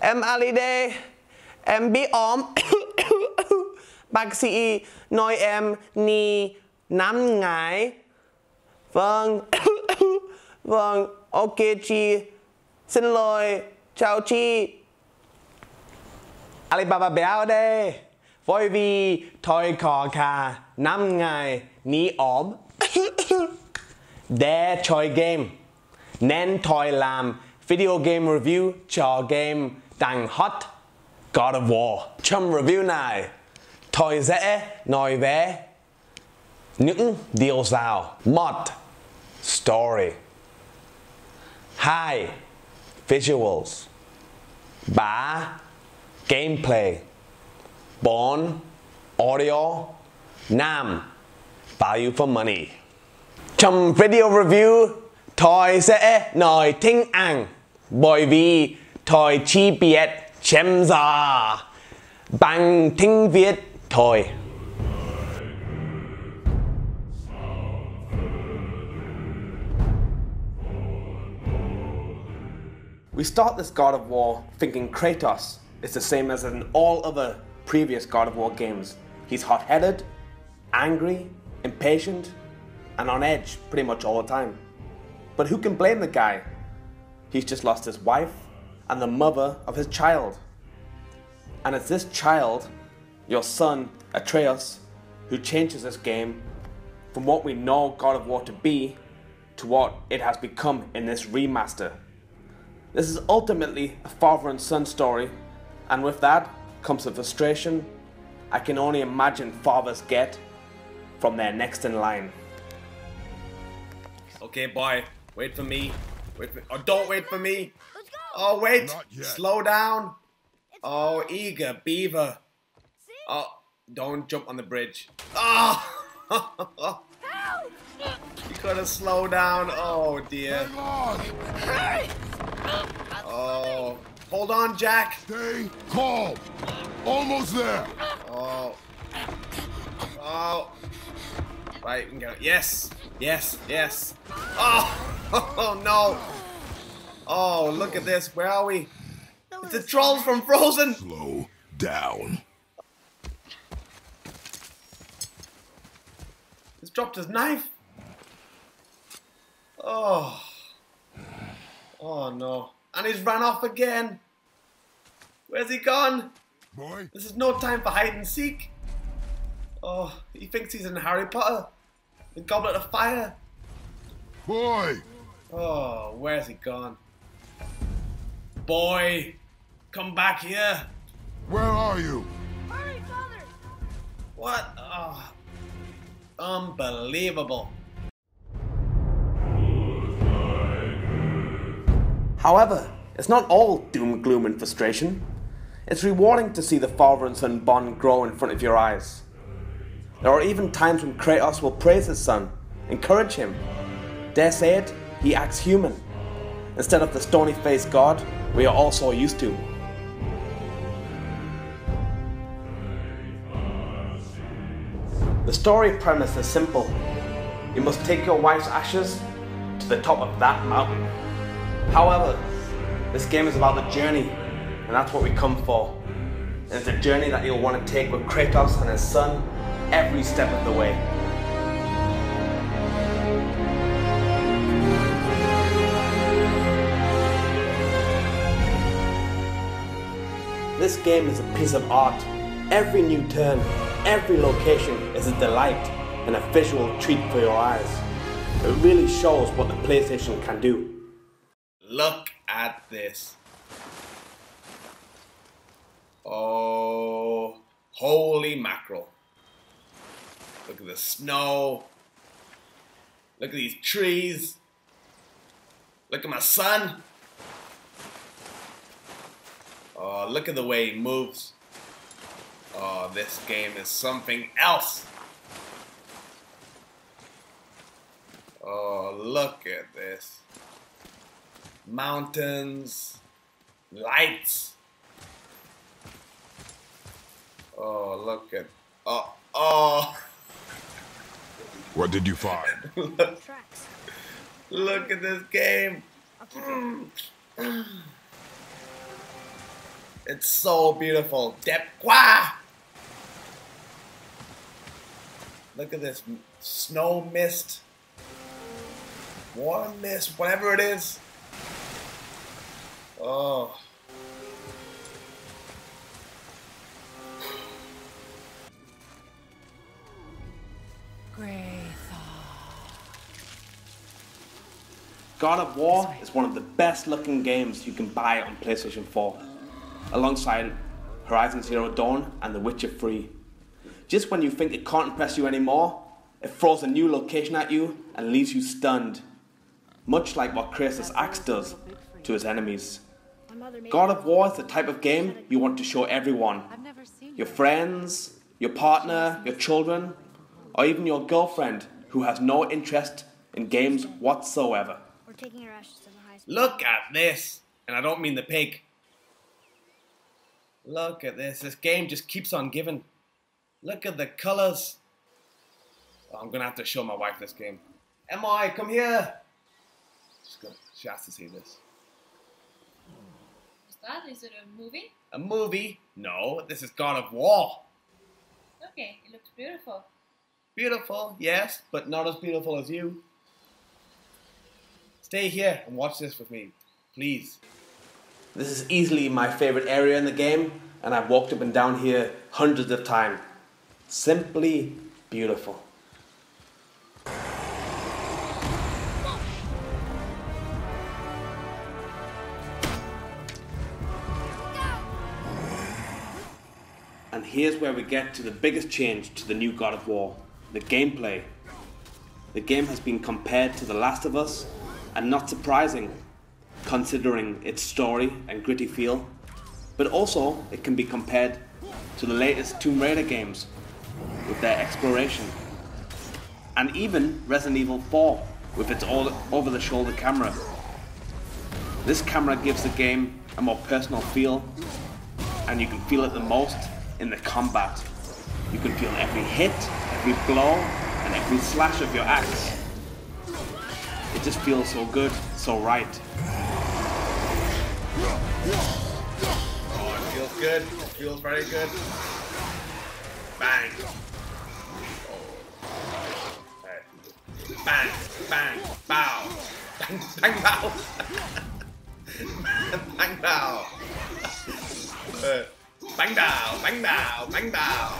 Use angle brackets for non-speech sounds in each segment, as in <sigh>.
em Alide em bị ốm. <coughs> Bác sĩ nói em ni năm ngày. Vâng. <coughs> Vâng ok chị. Xin lỗi. Chào chị. Alibaba béo đây. Bởi vì tôi có cả năm ngày, ni ốm. <coughs> Để chơi game. Nên tôi làm video game review cho game đang hot God of War. Trong review này, tôi sẽ nói về những điều sau. Một, story. Hai, visuals. Ba, gameplay. Bốn, audio. Năm, value for money. Trong video review, tôi sẽ nói tiếng Anh bởi vì tôi chỉ biết chém gió bằng tiếng Việt thôi. We start this God of War thinking Kratos is the same as in all other previous God of War games. He's hot headed, angry, impatient, and on edge pretty much all the time. But who can blame the guy? He's just lost his wife and the mother of his child. And it's this child, your son, Atreus, who changes this game from what we know God of War to be to what it has become in this remaster. This is ultimately a father and son story, and with that comes the frustration I can only imagine fathers get from their next in line. Okay, boy, wait for me. Wait for, oh, don't wait for me. Let's go. Oh, wait. Slow down. Oh, eager beaver. Oh, don't jump on the bridge. Oh, you gotta slow down. Oh dear. Hang on! Hurry! Oh, hold on, Jack. Stay calm! Almost there! Oh, oh. Right, we can go. Yes, yes, yes. Oh, <laughs> oh no. Oh, look at this. Where are we? It's the trolls from Frozen. Slow down. He's dropped his knife. Oh. Oh no. And he's run off again. Where's he gone? Boy, This is no time for hide and seek. Oh, he thinks he's in Harry Potter. The Goblet of Fire. boy! Oh, where's he gone? Boy, come back here. Where are you? Hurry, father! What? Oh, unbelievable. However, it's not all doom, gloom, and frustration. It's rewarding to see the father and son bond grow in front of your eyes. There are even times when Kratos will praise his son, encourage him. Dare say it, he acts human, instead of the stony faced god we are all so used to. The story premise is simple. You must take your wife's ashes to the top of that mountain. However, this game is about the journey, and that's what we come for. And it's a journey that you'll want to take with Kratos and his son every step of the way. This game is a piece of art. Every new turn, every location is a delight and a visual treat for your eyes. It really shows what the PlayStation can do. Look at this. Oh, holy mackerel. Look at the snow. Look at these trees. Look at my son. Oh, look at the way he moves. Oh, this game is something else. Oh, look at this. Mountains, lights. Oh, look at. Oh, oh. What did you find? <laughs> look, look at this game. <clears throat> I'll keep it. It's so beautiful. Depqua! Look at this snow mist, warm mist, whatever it is. Oh. God of War is one of the best looking games you can buy on PlayStation 4, alongside Horizon Zero Dawn and The Witcher 3. Just when you think it can't impress you anymore, it throws a new location at you and leaves you stunned, much like what Kratos' axe does to his enemies. My mother made God of War is the type of game you want to show everyone I've never seen your friends, your partner, your children, or even your girlfriend who has no interest in games whatsoever. We're taking our ashes to the high school. Look at this! And I don't mean the pig. Look at this. This game just keeps on giving. Look at the colors. Oh, I'm gonna have to show my wife this game. Emma, come here. She's gonna, she has to see this. What's that? Is it a movie? A movie? No, this is God of War. Okay, it looks beautiful. Beautiful, yes, but not as beautiful as you. Stay here and watch this with me, please. This is easily my favorite area in the game, and I've walked up and down here hundreds of times. Simply beautiful. And here's where we get to the biggest change to the new God of War the gameplay. The game has been compared to The Last of Us, and not surprising, considering its story and gritty feel, but also it can be compared to the latest Tomb Raider games with their exploration, and even Resident Evil 4 with its all over the shoulder camera. This camera gives the game a more personal feel, and you can feel it the most in the combat. You can feel every hit, every blow, and every slash of your axe. It just feels so good, so right. Oh, it feels good. It feels very good. Bang. Oh. Bang, bang, bow. Bang, bang, bow. bang, bow. Bang, bow, bang, bow, bang, bow.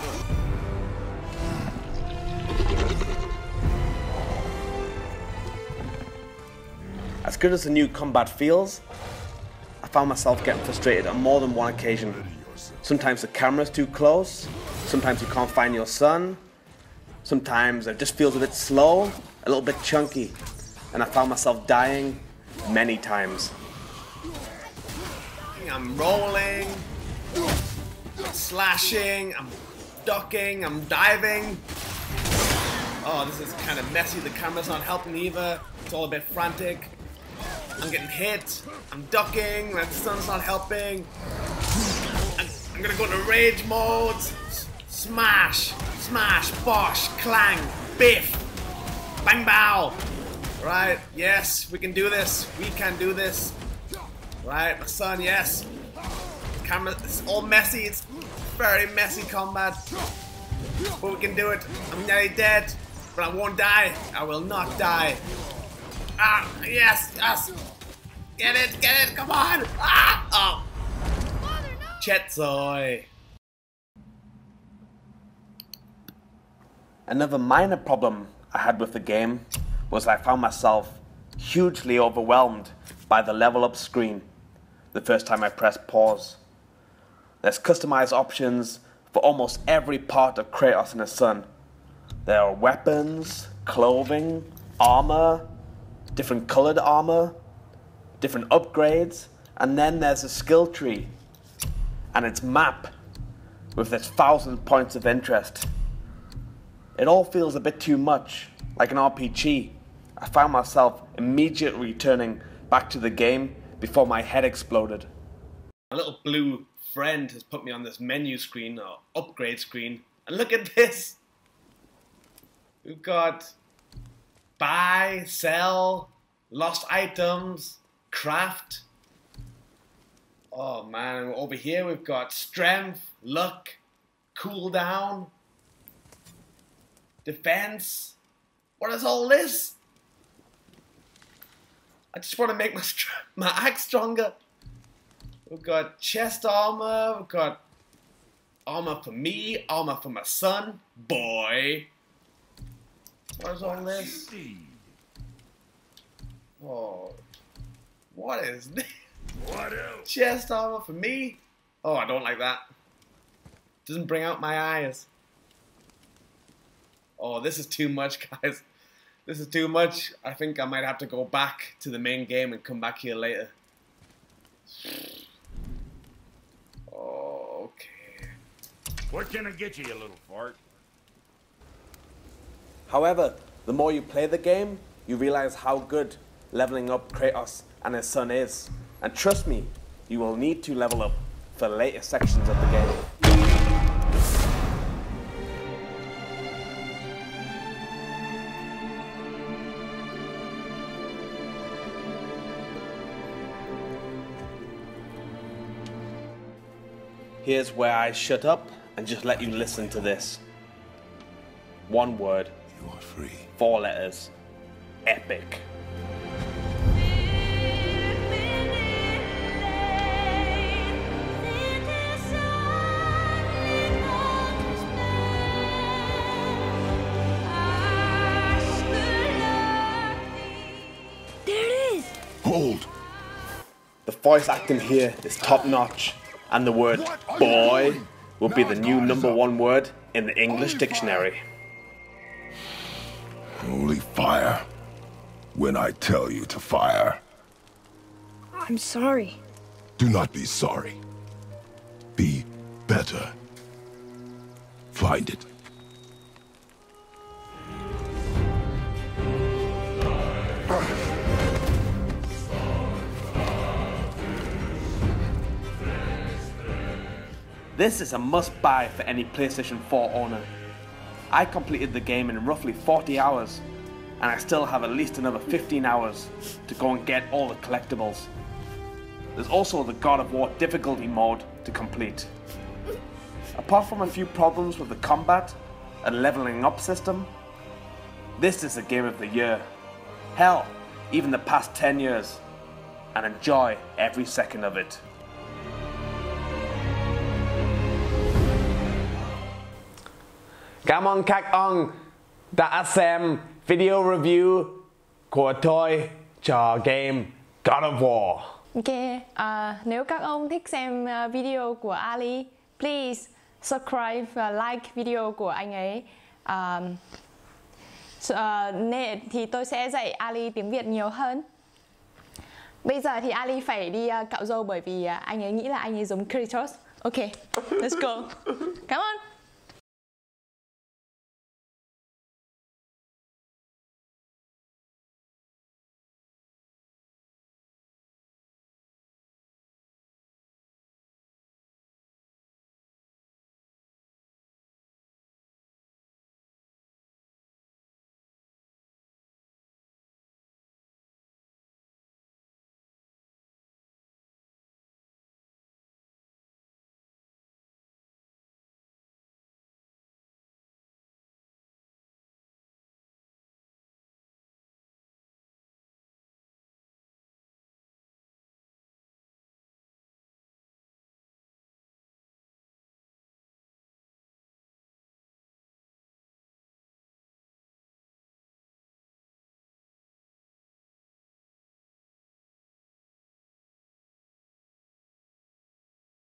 As good as the new combat feels, I found myself getting frustrated on more than one occasion. Sometimes the camera's too close, sometimes you can't find your son, sometimes it just feels a bit slow, a little bit chunky, and I found myself dying many times. I'm rolling, slashing, I'm ducking, I'm diving. Oh, this is kind of messy. The camera's not helping either. It's all a bit frantic. I'm getting hit. I'm ducking. My son's not helping. I'm, I'm gonna go into rage mode. S- Smash, smash, bosh, clang, biff, bang bow. Right, yes, we can do this. We can do this. Right, my son, yes. Camera, it's all messy. It's very messy combat. But we can do it. I'm nearly dead, but I won't die. I will not die. Ah, yes, yes. Get it, get it, come on. Ah, oh. Chetzoy. Another minor problem I had with the game was I found myself hugely overwhelmed by the level up screen the first time I pressed pause. There's customized options for almost every part of Kratos and his son. There are weapons, clothing, armor, different colored armor, different upgrades, and then there's a skill tree and its map with its thousand points of interest. It all feels a bit too much, like an RPG. I found myself immediately turning back to the game before my head exploded. My little blue friend has put me on this menu screen or upgrade screen, and look at this. We've got buy, sell, lost items, craft. Oh man, over here we've got strength, luck, cooldown, defense. What is all this? I just want to make my <laughs> my axe stronger. We've got chest armor. We've got armor for me, armor for my son, boy. What is all this? Oh, what is this? What else? Chest armor for me? Oh, I don't like that. Doesn't bring out my eyes. Oh, this is too much, <laughs> guys. This is too much. I think I might have to go back to the main game and come back here later. Oh, <sighs> okay. What can I get you, you little fart? However, the more you play the game, you realize how good leveling up Kratos and his son is. And trust me, you will need to level up for later sections of the game. Here's where I shut up and just let you listen to this. One word, are free. four letters, epic. There it is! Hold! The voice acting here is top notch, and the word What are you boy will be the the new number one word in the English Only dictionary. Only fire. When I tell you to fire, I'm sorry. do not be sorry. Be better. Find it. This is a must buy for any PlayStation 4 owner. I completed the game in roughly 40 hours, and I still have at least another 15 hours to go and get all the collectibles. There's also the God of War difficulty mode to complete. Apart from a few problems with the combat and leveling up system, this is the game of the year. Hell, even the past 10 years, and enjoy every second of it. Các ông đã xem video review của tôi cho game God of War. Ok, à, nếu các ông thích xem à, video của Ali, please subscribe và like video của anh ấy. À, so, à, thì tôi sẽ dạy Ali tiếng Việt nhiều hơn. Bây giờ thì Ali phải đi à, cạo râu bởi vì à, anh ấy nghĩ là anh ấy giống Kratos. Ok, let's go. Come on.